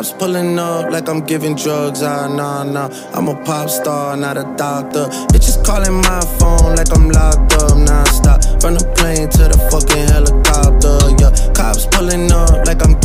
cops pulling up like I'm giving drugs. Ah, nah, nah. I'm a pop star, not a doctor. Bitches calling my phone like I'm locked up non-stop. From the plane to the fucking helicopter, yeah. Cops pulling up like I'm